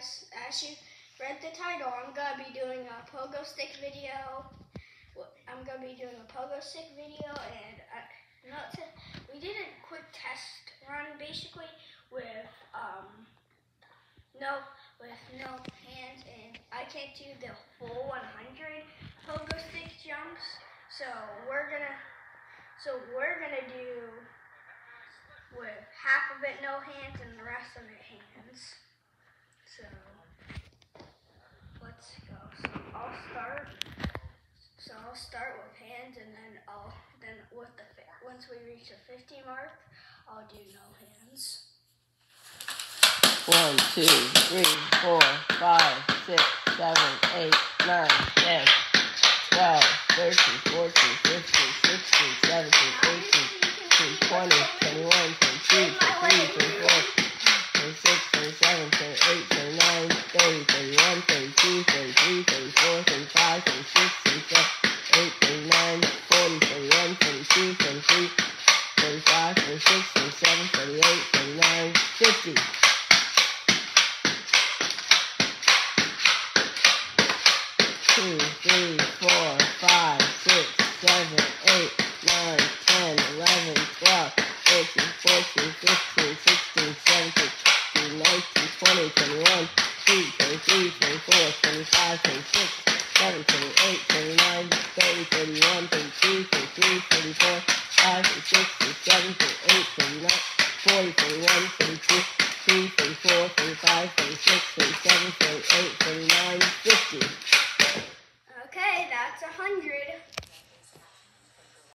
guys, as you read the title, I'm to be doing a pogo stick video. I'm to be doing a pogo stick video, and I, not to, we did a quick test run, basically, with, um, no, with no hands, and I can't do the full 100 pogo stick jumps, so we're to, so we're to do with half of it no hands and the rest of it hands. So let's go. So I'll start. So I'll start with hands, and then I'll then with the once we reach the 50 mark, I'll do no hands. One, two, three, four, five, six, seven, eight, nine, ten, twelve, thirteen, fourteen, fifteen, sixteen, seventeen, eighteen, twenty, twenty-one, twenty-two, twenty-three, twenty-four. 27, 28, 29, 30, 31, 32, 33, 34, 35, 36, 37, 38, 39, 40, 41, 42, 43, 45, 46, 47, 48, 49, 50. Two, three, four, five, six, seven, eight, nine, ten, eleven, twelve, thirteen, fourteen, fifteen, sixteen, seventeen. 20, 21, 22, 23, 24, 25, 26, 27, thirty-one, thirty-two.